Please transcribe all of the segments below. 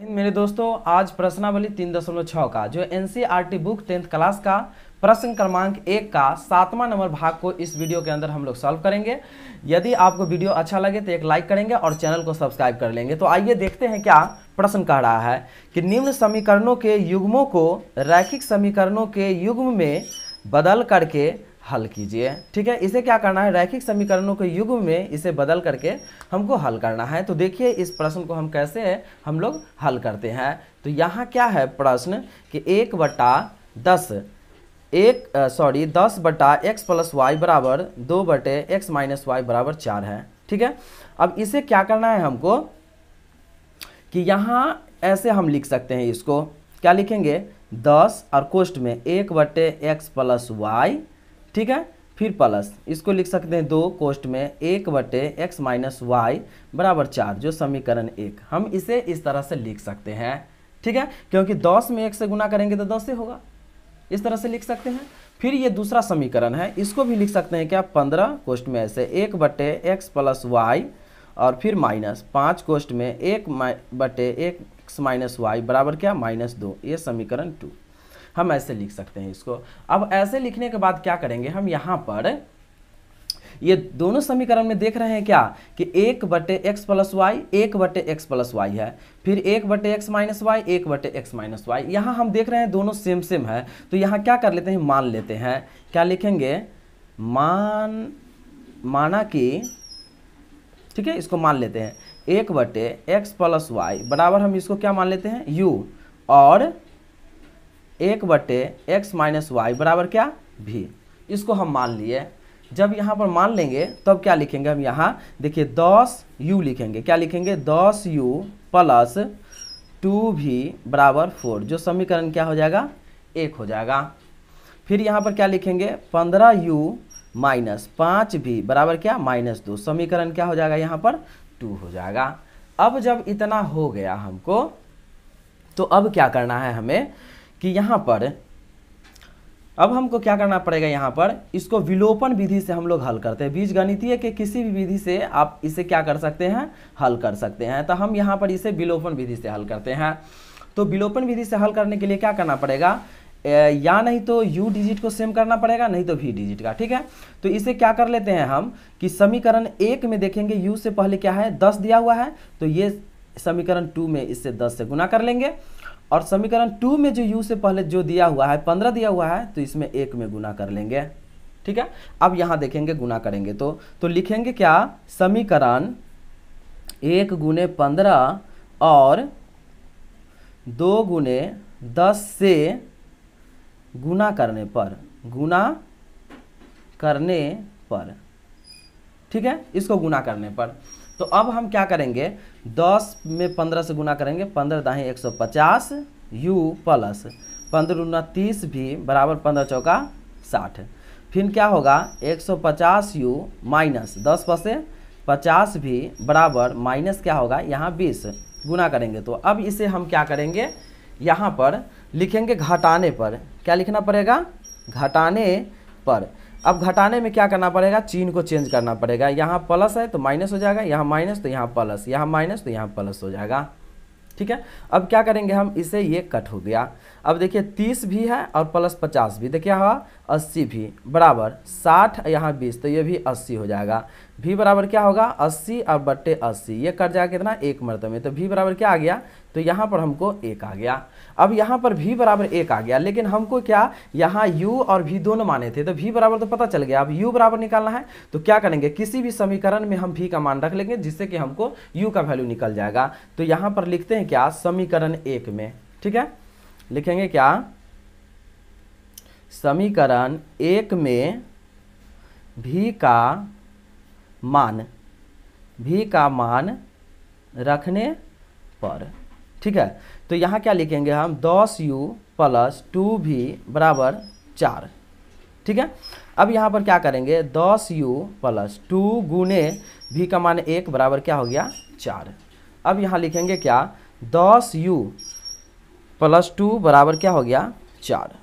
मेरे दोस्तों, आज प्रश्नावली तीन दशमलव छः का, जो एनसीईआरटी बुक टेंथ क्लास का प्रश्न क्रमांक एक का सातवां नंबर भाग को इस वीडियो के अंदर हम लोग सॉल्व करेंगे। यदि आपको वीडियो अच्छा लगे तो एक लाइक करेंगे और चैनल को सब्सक्राइब कर लेंगे। तो आइए देखते हैं क्या प्रश्न कह रहा है कि निम्न समीकरणों के युग्मों को रैखिक समीकरणों के युग्म में बदल करके हल कीजिए। ठीक है, इसे क्या करना है? रैखिक समीकरणों के युग में इसे बदल करके हमको हल करना है। तो देखिए, इस प्रश्न को हम कैसे हम लोग हल करते हैं। तो यहाँ क्या है प्रश्न कि एक बटा दस, एक सॉरी दस बटा एक्स प्लस वाई बराबर दो बटे एक्स माइनस वाई बराबर चार है। ठीक है? अब इसे क्या करना है हमको कि यहाँ ऐसे हम लिख सकते हैं इसको। क्या लिखेंगे? दस और कोष्ट में एक बटे एक्स प्लस वाई ठीक है? फिर प्लस इसको लिख सकते हैं दो कोष्ट में एक बटे एक्स माइनस वाई बराबर चार, जो समीकरण एक। हम इसे इस तरह से लिख सकते हैं, ठीक है? क्योंकि दस में एक से गुना करेंगे तो दस से होगा। इस तरह से लिख सकते हैं। फिर ये दूसरा समीकरण है, इसको भी लिख सकते हैं क्या? पंद्रह कोष्ट में ऐसे एक बटे एक्स प्लस वाई और फिर माइनस पाँच कोष्ट में एक बटे एक एक्स माइनस वाई बराबर क्या? माइनस दो। ये समीकरण टू हम ऐसे लिख सकते हैं इसको। अब ऐसे लिखने के बाद क्या करेंगे? हम यहाँ पर ये दोनों समीकरण में देख रहे हैं क्या? कि एक बटे एक्स प्लस वाई एक बटे एक्स प्लस वाई है। फिर एक बटे एक्स माइनस वाई एक बटे एक्स माइनस वाई यहाँ हम देख रहे हैं दोनों सेम सेम है। तो यहाँ क्या कर लेते हैं? मान लेते हैं। क्या लिखेंगे? मान, माना कि, ठीक है, इसको मान लेते हैं। एक बटे एक्स प्लस वाई बराबर हम इसको क्या मान लेते हैं? यू और एक बटे एक्स माइनस वाई बराबर क्या? भी। इसको हम मान लिए। जब यहाँ पर मान लेंगे, तब क्या लिखेंगे हम यहाँ? देखिए, दस यू लिखेंगे। क्या लिखेंगे? दस यू प्लस टू भी बराबर फोर जो समीकरण क्या हो जाएगा? एक हो जाएगा। फिर यहाँ पर क्या लिखेंगे? पंद्रह यू माइनस पाँच भी बराबर क्या? माइनस दो। समीकरण क्या हो जाएगा? यहाँ पर टू हो जाएगा। अब जब इतना हो गया हमको तो अब क्या करना है हमें? कि यहाँ पर, अब हमको क्या करना पड़ेगा यहाँ पर? इसको विलोपन विधि से हम लोग हल करते हैं। बीज गणितीय के किसी भी विधि से आप इसे क्या कर सकते हैं? हल कर सकते हैं। तो हम यहाँ पर इसे विलोपन विधि से हल करते हैं। तो विलोपन विधि से हल करने के लिए क्या करना पड़ेगा? या नहीं तो u डिजिट को सेम करना पड़ेगा, नहीं तो v डिजिट का, ठीक है? तो इसे क्या कर लेते हैं हम कि समीकरण एक में देखेंगे, u से पहले क्या है? दस दिया हुआ है। तो ये समीकरण टू में इससे दस से गुना कर लेंगे। और समीकरण टू में जो यू से पहले जो दिया हुआ है, पंद्रह दिया हुआ है तो इसमें एक में गुना कर लेंगे। ठीक है? अब यहाँ देखेंगे गुना करेंगे तो तो लिखेंगे क्या? समीकरण एक गुने पंद्रह और दो गुने दस से गुना करने पर गुना करने पर ठीक है? इसको गुना करने पर। तो अब हम क्या करेंगे? दस में पंद्रह से गुना करेंगे, पंद्रह दाही एक सौ पचास, यू प्लस। पंद्रह उन्ना तीस भी बराबर पंद्रह चौका साठ। फिर क्या होगा? एक सौ पचास यू माइनस। दस पर से पचास भी बराबर माइनस क्या होगा? यहाँ बीस। गुना करेंगे। तो अब इसे हम क्या करेंगे? यहाँ पर लिखेंगे घटाने पर। क्या लिखना पड़ेगा? घटाने पर। अब घटाने में क्या करना पड़ेगा? चीन को चेंज करना पड़ेगा। यहाँ प्लस है तो माइनस हो जाएगा। यहाँ माइनस तो यहाँ प्लस यहाँ माइनस तो यहाँ प्लस हो जाएगा। ठीक है? अब क्या करेंगे हम? इसे ये कट हो गया। अब देखिए, तीस भी है और प्लस पचास भी। देखिए हुआ अस्सी भी। बराबर साठ, यहाँ बीस। तो ये भी अस्सी हो जाएगा। भी बराबर क्या होगा? अस्सी और बट्टे अस्सी। ये कट जाएगा कितना? एक मरतबे तो भी बराबर क्या आ गया? तो यहाँ पर हमको एक आ गया। अब यहाँ पर भी बराबर एक आ गया, लेकिन हमको क्या, यहाँ u और v दोनों माने थे तो v बराबर तो पता चल गया। अब u बराबर निकालना है तो क्या करेंगे? किसी भी समीकरण में हम v का मान रख लेंगे, जिससे कि हमको u का वैल्यू निकल जाएगा। तो यहाँ पर लिखते हैं क्या? समीकरण एक में, ठीक है? लिखेंगे क्या? समीकरण एक में भी का मान भी का मान रखने पर। ठीक है? तो यहाँ क्या लिखेंगे हम? दस यू प्लस टू भी बराबर चार। ठीक है? अब यहाँ पर क्या करेंगे? दस यू प्लस टू गुने भी का मान एक बराबर क्या हो गया? चार। अब यहाँ लिखेंगे क्या? दस यू प्लस टू बराबर क्या हो गया? चार।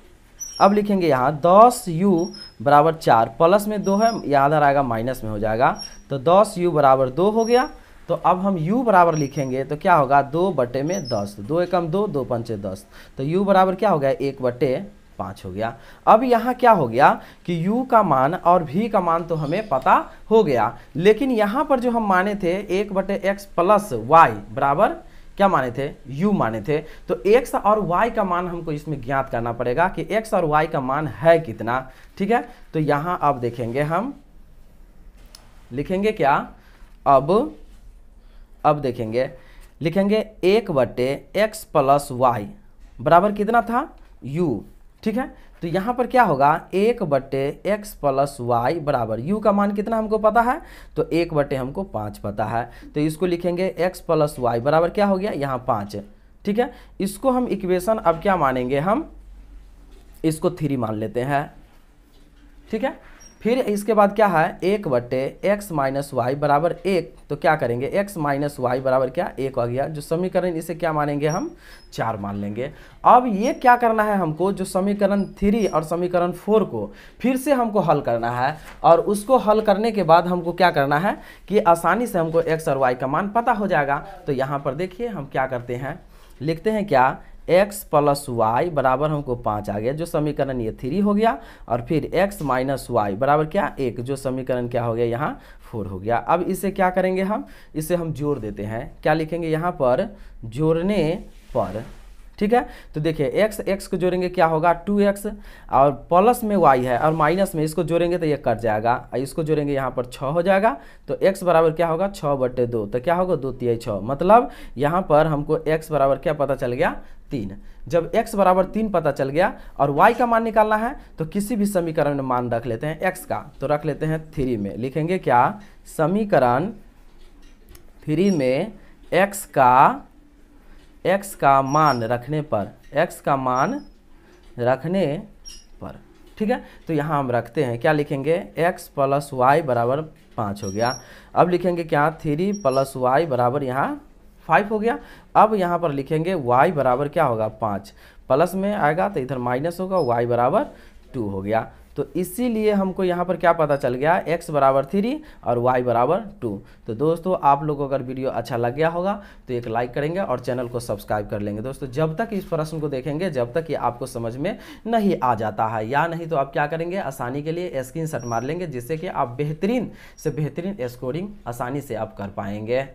अब लिखेंगे यहाँ, दस यू बराबर चार। प्लस में दो है यहाँ आधा आएगा माइनस में हो जाएगा। तो दस यू बराबर दो हो गया। तो अब हम u बराबर लिखेंगे तो क्या होगा? दो बटे में दस। दो एकम दो दो पंचे दस। तो u बराबर क्या हो गया? एक बटे पाँच हो गया। अब यहाँ क्या हो गया कि u का मान और v का मान तो हमें पता हो गया। लेकिन यहाँ पर जो हम माने थे, एक बटे एक्स प्लस वाई बराबर, क्या माने थे? u माने थे। तो x और y का मान हमको इसमें ज्ञात करना पड़ेगा कि x और y का मान है कितना। ठीक है? तो यहाँ अब देखेंगे हम। लिखेंगे क्या? अब अब देखेंगे। लिखेंगे एक बटे एक्स प्लस वाई बराबर कितना था? u ठीक है? तो यहाँ पर क्या होगा? एक बटे एक्स प्लस वाई बराबर। यू का मान कितना हमको पता है? तो एक बटे हमको पाँच पता है। तो इसको लिखेंगे एक्स प्लस वाई बराबर क्या हो गया? यहाँ पाँच। ठीक है? इसको हम इक्वेशन अब क्या मानेंगे हम? इसको थ्री मान लेते हैं। ठीक है? फिर इसके बाद क्या है? एक बटे एक्स माइनस वाई बराबर एक तो क्या करेंगे? एक्स माइनस वाई बराबर क्या? एक आ गया। जो समीकरण इसे क्या मानेंगे हम? चार मान लेंगे। अब ये क्या करना है हमको? जो समीकरण थ्री और समीकरण फोर को फिर से हमको हल करना है और उसको हल करने के बाद हमको क्या करना है कि आसानी से हमको एक्स और वाई का मान पता हो जाएगा। तो यहाँ पर देखिए हम क्या करते हैं। लिखते हैं क्या? एक्स प्लस वाई बराबर हमको पाँच आ गया, जो समीकरण ये थ्री हो गया, और फिर एक्स माइनस वाई बराबर क्या? एक, जो समीकरण क्या हो गया? यहाँ फोर हो गया। अब इसे क्या करेंगे हम? इसे हम जोड़ देते हैं। क्या लिखेंगे? यहाँ पर जोड़ने पर ठीक है? तो देखिए, x x को जोड़ेंगे क्या होगा? टू एक्स और प्लस में y है और माइनस में इसको जोड़ेंगे तो ये कट जाएगा। और इसको जोड़ेंगे यहाँ पर छः हो जाएगा। तो x बराबर क्या होगा? छः बटे दो। तो क्या होगा? दो तिहाई छः। मतलब यहाँ पर हमको x बराबर क्या पता चल गया? तीन। जब x बराबर तीन पता चल गया और y का मान निकालना है तो किसी भी समीकरण में मान रख लेते हैं x का। तो रख लेते हैं थ्री में। लिखेंगे क्या? समीकरण थ्री में x का x का मान रखने पर, x का मान रखने पर, ठीक है? तो यहाँ हम रखते हैं, क्या लिखेंगे? X प्लस वाई बराबर पाँच हो गया। अब लिखेंगे क्या? थ्री प्लस वाई बराबर यहाँ फाइव हो गया। अब यहाँ पर लिखेंगे y बराबर क्या होगा? पाँच। प्लस में आएगा तो इधर माइनस होगा, y बराबर टू हो गया। तो इसीलिए हमको यहाँ पर क्या पता चल गया, x बराबर थ्री और y बराबर टू तो दोस्तों, आप लोगों को अगर वीडियो अच्छा लग गया होगा तो एक लाइक करेंगे और चैनल को सब्सक्राइब कर लेंगे। दोस्तों, जब तक इस प्रश्न को देखेंगे, जब तक ये आपको समझ में नहीं आ जाता है, या नहीं तो आप क्या करेंगे, आसानी के लिए स्क्रीन मार लेंगे, जिससे कि आप बेहतरीन से बेहतरीन स्कोरिंग आसानी से आप कर पाएँगे।